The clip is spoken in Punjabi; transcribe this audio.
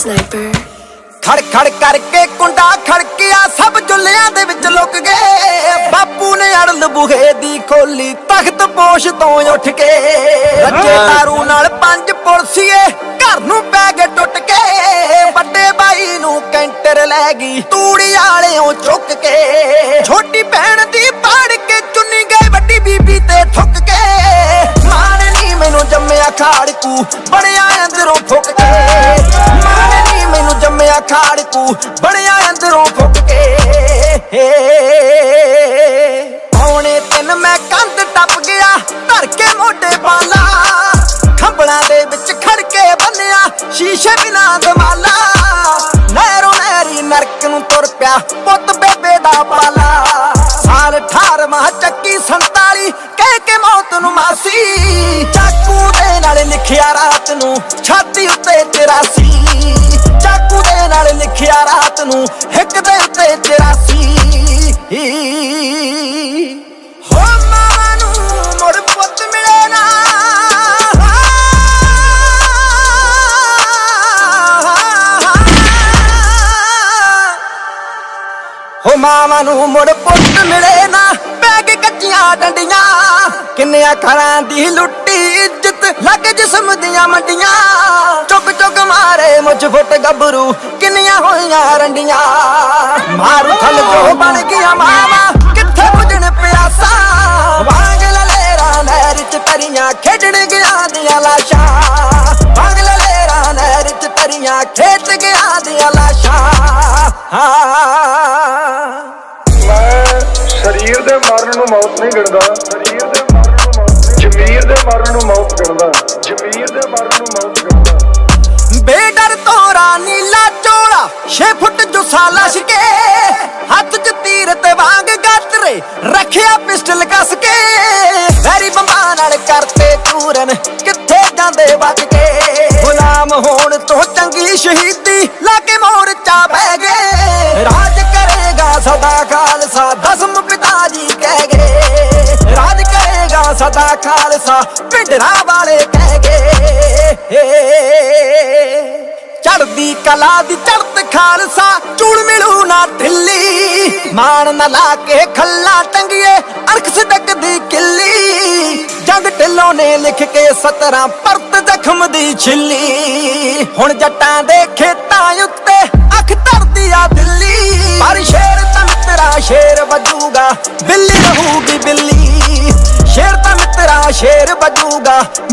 sniper. ਖੜ ਖੜ ਕਰਕੇ ਕੁੰਡਾ ਖੜਕਿਆ ਸਭ ਜੁੱਲਿਆਂ ਦੇ ਵਿੱਚ ਲੁਕ ਗਏ। ਬਾਪੂ ਨੇ ਅੜਲ ਬੁਹੇ ਦੀ ਖੋਲੀ ਤਖਤ ਪੋਸ਼ ਤੋਂ ਉੱਠ ਕੇ। ਰੱਜੇ ਤਾਰੂ ਨਾਲ ਪੰਜ ਪੁਲਸੀਏ ਘਰ ਨੂੰ ਪੈ ਗਏ ਟੁੱਟ ਕੇ। ਵੱਡੇ ਬਾਈ ਨੂੰ ਕੈਂਟਰ ਲੈ ਗਈ ਤੂੜੀ ਵਾਲਿਓ ਚੁੱਕ ਕੇ। ਛੋਟੀ ਭੈਣ ਦੀ ਪਾੜ ਕੇ ਚੁੰਨੀ ਗਏ ਵੱਡੀ ਬੀਬੀ ਤੇ ਥੁੱਕ ਕੇ। ਮਾਣ ਨਹੀਂ ਮੈਨੂੰ ਜੰਮਿਆ ਖਾੜਕੂ ਬਣਿਆ ਅੰਦਰੋਂ ਫੁੱਕ ਬਣਿਆ ਅੰਦਰੋਂ ਫੁੱਕ ਕੇ। ਪੌਣੇ ਤਿੰਨ ਮੈਂ ਕੰਧ ਟੱਪ ਗਿਆ, ਧਰ ਕੇ ਮੋਢੇ ਬਾਲਾ ਖੰਬਲਾਂ ਦੇ ਵਿੱਚ ਖੜ ਕੇ ਬੰਨਿਆ, ਸ਼ੀਸ਼ੇ ਬਿਨਾ ਦਮਾਲਾ ਨਹਿਰੋਂ ਨਹਿਰੀ ਨਰਕ ਨੂੰ ਤੁਰ ਪਿਆ, ਪੁੱਤ ਬੇਬੇ ਦਾ ਪਾਲਾ। ਸਾਲ 18ਵਾਂ ਚੱਕੀ 47 ਕਹਿ ਕੇ ਮੌਤ ਨੂੰ ਮਾਸੀ। ਚਾਕੂ ਦੇ ਨਾਲ ਲਿਖਿਆ ਰਾਤ ਨੂੰ, ਛਾਤੀ ਉੱਤੇ 84 ਨਾਲ ਲਿਖਿਆ ਰਾਤ ਨੂੰ, ਇੱਕ ਦੇ ਉੱਤੇ 84 ਹੋ ਮਾਂ ਨੂੰ ਮੁੜ ਪੁੱਤ ਮਿਲੇ ਨਾ। ਹੋ ਮਾਵਾਂ ਨੂੰ ਮੁੜ ਪੁੱਤ ਮਿਲੇ ਨਾ। ਬੈਗ ਕੱਚੀਆਂ ਡੰਡੀਆਂ, ਕਿੰਨਿਆਂ ਘਰਾਂ ਦੀ ਲੁੱਟੀ ਲੱਗ ਜਿਸਮ ਦੀਆਂ ਮੰਡੀਆਂ, ਚੁੱਕ ਚੁੱਕ ਮਾਰੇ ਮੁਝ ਫੁੱਟ ਗੱਭਰੂ, ਕਿੰਨੀਆਂ ਹੋਈਆਂ ਰੰਡੀਆਂ। ਮਾਰੂ ਥਲ ਜੋ ਬਣ ਗਿਆ ਮਾਵਾ, ਕਿੱਥੇ ਪੁੱਜਣ ਪਿਆਸਾ। ਵਾਂਗ ਲਲੇਰਾ ਨਹਿਰ ਚ ਤਰੀਆਂ ਖੇਡਣ ਗਿਆ ਦੀਆਂ ਲਾਸ਼ਾਂ। ਵਾਂਗ ਲਲੇਰਾ ਨਹਿਰ ਚ ਤਰੀਆਂ ਖੇਡ ਗਿਆ ਦੀਆਂ ਲਾਸ਼ਾਂ। ਹਾਂ। ਮੈਂ ਸਰੀਰ ਦੇ ਮਰਨ ਨੂੰ ਮੌਤ ਨਹੀਂ ਗਿਣਦਾ। ਜ਼ਮੀਰ ਦੇ ਮਰਨ ਨੂੰ ਮੌਤ ਗਿਣਦਾ ਜ਼ਮੀਰ ਦੇ ਮਰਨ ਨੂੰ ਮੌਤ ਗਿਣਦਾ ਬੇਡਰ ਤੋਰਾ ਨੀਲਾ ਚੋਲਾ 6 ਫੁੱਟ ਜੁਸਾ ਲਸ਼ ਹੱਥ 'ਚ ਤੀਰ ਤੇ ਵਾਂਗ ਗਾਤਰੇ, ਰੱਖਿਆ ਪਿਸਟਲ ਕੱਸ ਕੇ। ਵੈਰੀ ਬੰਬਾਂ ਨਾਲ ਕਰਤੇ ਚੂਰਨ, ਕਿੱਥੇ ਜਾਂਦੇ ਵੱਜ ਕੇ। ਗੁਲਾਮ ਹੋਣ ਤੋਂ ਚੰਗੀ ਸ਼ਹੀਦੀ, ਲਾ ਕੇ ਮੋਰਚਾ ਬਹਿ ਗਏ। ਰਾਜ ਕਰੇਗਾ ਸਦਾ ਸਦਾ ਖਾਲਸਾ ਪਿੰਡਰਾ ਵਾਲੇ ਕਹਿ ਗਏ। ਚੜਦੀ ਕਲਾ ਦੀ ਚੜਤ ਖਾਲਸਾ ਚੂੜ ਮਿਲੂ ਨਾ ਢਿੱਲੀ। ਮਾਣ ਨਾ ਲਾ ਕੇ ਖੱਲਾ ਟੰਗੀਏ ਅਰਖ ਸਦਕ ਦੀ ਕਿੱਲੀ। ਜੰਗ ਢਿੱਲੋਂ ਨੇ ਲਿਖ ਕੇ 17 ਪਰਤ ਜ਼ਖਮ ਦੀ ਛਿੱਲੀ। ਹੁਣ ਜੱਟਾਂ ਦੇ ਖੇਤਾਂ ਉੱਤੇ ਅੱਖ ਧਰਦੀ ਆ ਦਿੱਲੀ। ਪਰ ਸ਼ੇਰ ਤਾਂ ਸ਼ੇਰ ਵਜੂਗਾ, ਬਿੱਲੀ ਰਹੂਗੀ ਬਿੱਲੀ। ਸ਼ੇਰ